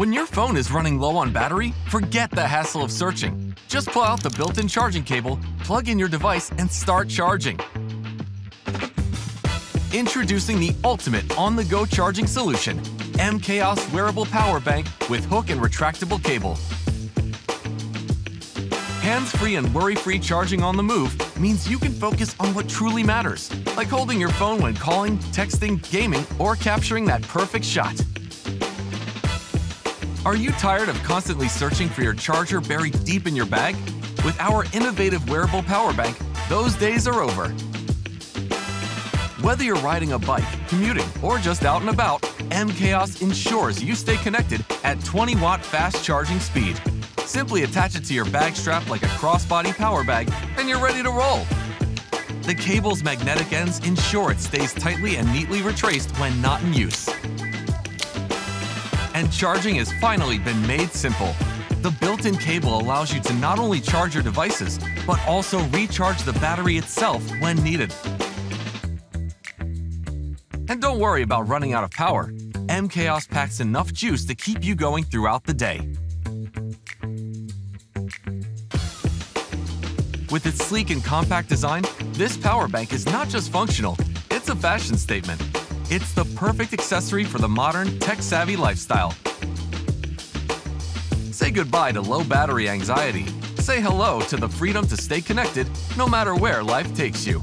When your phone is running low on battery, forget the hassle of searching. Just pull out the built-in charging cable, plug in your device, and start charging. Introducing the ultimate on-the-go charging solution, MChaos Wearable Power Bank with hook and retractable cable. Hands-free and worry-free charging on the move means you can focus on what truly matters, like holding your phone when calling, texting, gaming, or capturing that perfect shot. Are you tired of constantly searching for your charger buried deep in your bag? With our innovative wearable power bank, those days are over. Whether you're riding a bike, commuting, or just out and about, MChaos ensures you stay connected at 20 watt fast charging speed. Simply attach it to your bag strap like a crossbody power bag, and you're ready to roll. The cable's magnetic ends ensure it stays tightly and neatly retraced when not in use. Charging has finally been made simple. The built-in cable allows you to not only charge your devices, but also recharge the battery itself when needed. And don't worry about running out of power. MChaos packs enough juice to keep you going throughout the day. With its sleek and compact design, this power bank is not just functional, it's a fashion statement. It's the perfect accessory for the modern, tech-savvy lifestyle. Say goodbye to low battery anxiety. Say hello to the freedom to stay connected no matter where life takes you.